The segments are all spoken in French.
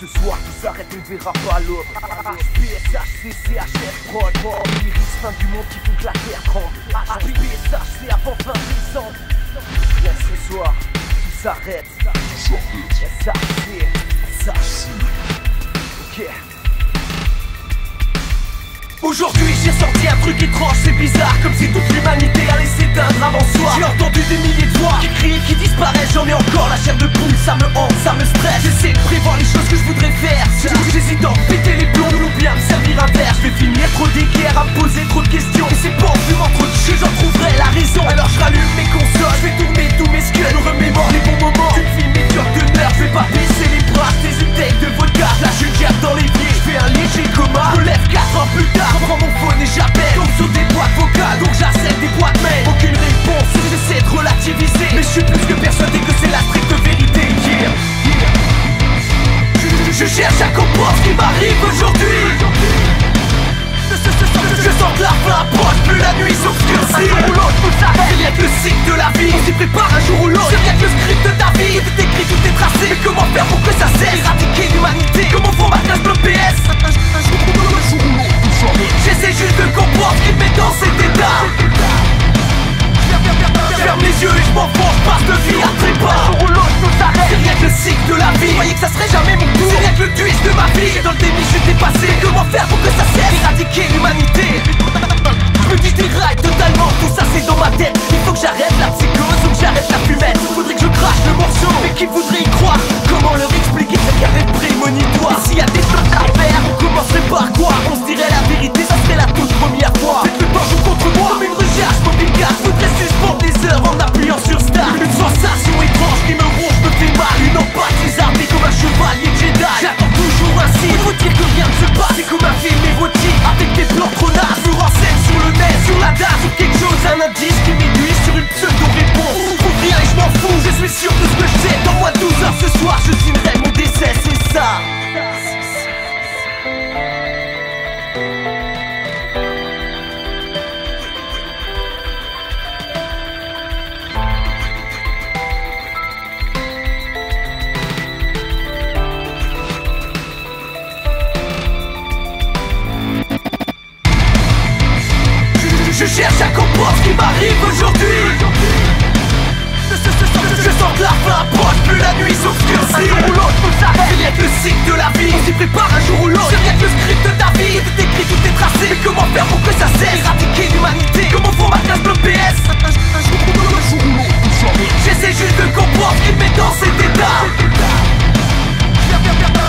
Ce soir tout s'arrête, on verra pas l'autre. Fin du monde qui que la terre tremble. HPSH, c'est avant fin décembre s'arrête SAC, SAC Ok Aujourd'hui j'ai sorti un truc étrange, c'est bizarre Comme si toute l'humanité allait s'éteindre avant soir J'ai entendu des milliers de voix qui crient, qui disparaissent J'en ai encore la chair de poule, ça me hante, ça me stresse. J'essaie de prévoir les choses que je voudrais faire. J'hésite à péter les plombs ou bien me servir un cherche à comprendre ce qui m'arrive aujourd'hui. Je sens que la fin approche, plus la nuit s'obscurcit Un jour ou l'autre, s'arrête C'est rien que le cycle de la vie On s'y prépare un jour ou l'autre. C'est rien que le script de ta vie Tout est écrit, tout est tracé. Mais comment faire pour que ça cesse Éradiquer l'humanité. Comment font ma classe de PS Un jour ou l'autre, J'essaie juste de comprendre ce qui me met dans cet état. Ferme les yeux et je m'enfonce, passe de vie à trépas Un jour ou l'autre, s'arrête C'est rien que le cycle de la vie Je croyais que ça serait jamais Éradiquer l'humanité Je me dis totalement Tout ça c'est dans ma tête. Il faut que j'arrête la psychose Ou que j'arrête la fumette. Faudrait que je crache le morceau. Mais qui voudrait y croire Comment leur expliquer que rien n'est moi 12 heures ce soir, je signerai mon décès, c'est ça. Je cherche à comprendre ce qui m'arrive aujourd'hui la nuit s'obscurcit Un jour ou l'autre, tout s'arrête. C'est le cycle de la vie. On s'y prépare un jour ou l'autre. C'est le script de ta vie. Tout est écrit, tout est tracé. Mais comment faire pour que ça cesse? Éradiquer l'humanité. Comment font ma classe de PS Un jour ou l'autre, J'essaie juste de comprendre qui me met dans cet état.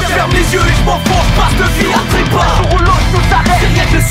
Ferme les yeux et je m'enfonce, passe de vie à trépas Un jour ou l'autre, le